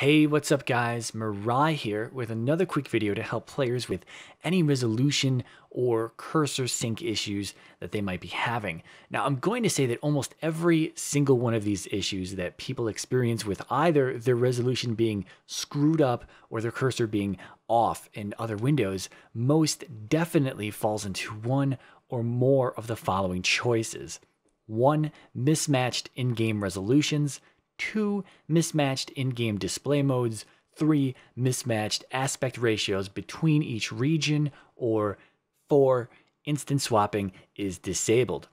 Hey, what's up guys? Mirai here with another quick video to help players with any resolution or cursor sync issues that they might be having. Now, I'm going to say that almost every single one of these issues that people experience with either their resolution being screwed up or their cursor being off in other windows most definitely falls into one or more of the following choices. One, mismatched in-game resolutions two mismatched in-game display modes, three mismatched aspect ratios between each region, or four, instant swapping is disabled.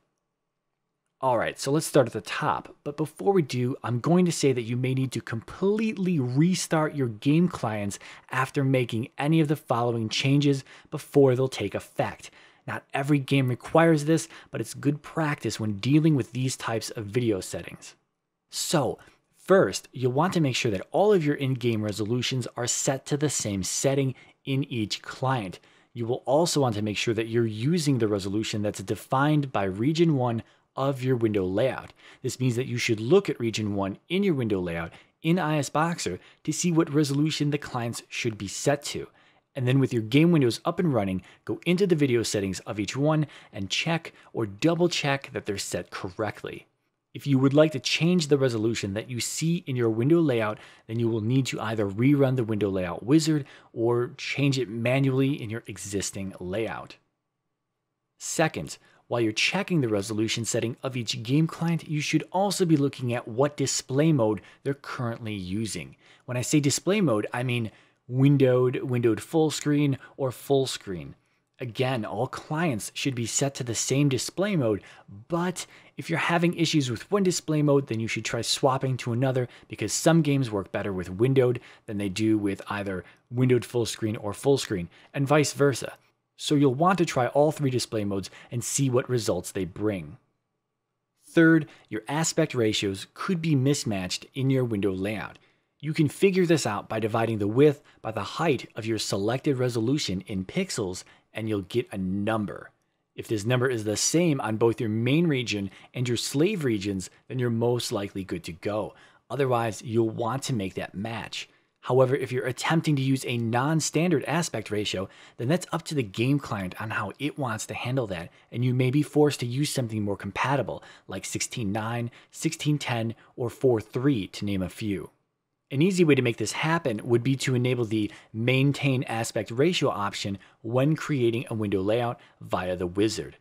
All right, so let's start at the top. But before we do, I'm going to say that you may need to completely restart your game clients after making any of the following changes before they'll take effect. Not every game requires this, but it's good practice when dealing with these types of video settings. So, First, you'll want to make sure that all of your in-game resolutions are set to the same setting in each client. You will also want to make sure that you're using the resolution that's defined by region 1 of your window layout. This means that you should look at region 1 in your window layout in ISBoxer to see what resolution the clients should be set to. And then with your game windows up and running, go into the video settings of each one and check or double check that they're set correctly. If you would like to change the resolution that you see in your window layout, then you will need to either rerun the window layout wizard or change it manually in your existing layout. Second, while you're checking the resolution setting of each game client, you should also be looking at what display mode they're currently using. When I say display mode, I mean windowed, windowed full screen, or full screen. Again, all clients should be set to the same display mode, but if you're having issues with one display mode, then you should try swapping to another because some games work better with windowed than they do with either windowed full screen or full screen, and vice versa. So you'll want to try all three display modes and see what results they bring. Third, your aspect ratios could be mismatched in your window layout. You can figure this out by dividing the width by the height of your selected resolution in pixels and you'll get a number. If this number is the same on both your main region and your slave regions, then you're most likely good to go. Otherwise, you'll want to make that match. However, if you're attempting to use a non-standard aspect ratio, then that's up to the game client on how it wants to handle that, and you may be forced to use something more compatible, like 16.9, 16.10, or 4.3 to name a few. An easy way to make this happen would be to enable the Maintain Aspect Ratio option when creating a window layout via the wizard.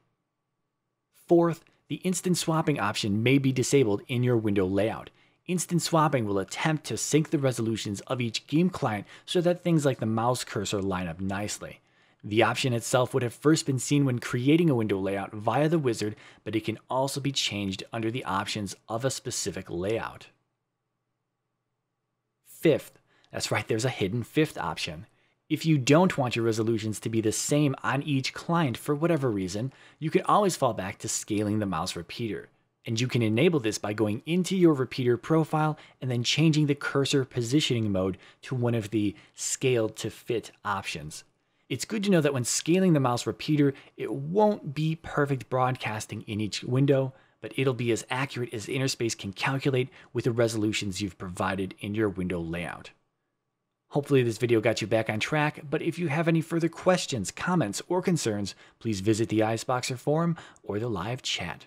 Fourth, the instant swapping option may be disabled in your window layout. Instant swapping will attempt to sync the resolutions of each game client so that things like the mouse cursor line up nicely. The option itself would have first been seen when creating a window layout via the wizard, but it can also be changed under the options of a specific layout fifth. That's right, there's a hidden fifth option. If you don't want your resolutions to be the same on each client for whatever reason, you can always fall back to scaling the mouse repeater. And you can enable this by going into your repeater profile and then changing the cursor positioning mode to one of the scale to fit options. It's good to know that when scaling the mouse repeater, it won't be perfect broadcasting in each window, but it'll be as accurate as Innerspace can calculate with the resolutions you've provided in your window layout. Hopefully this video got you back on track, but if you have any further questions, comments, or concerns, please visit the ISBoxer forum or the live chat.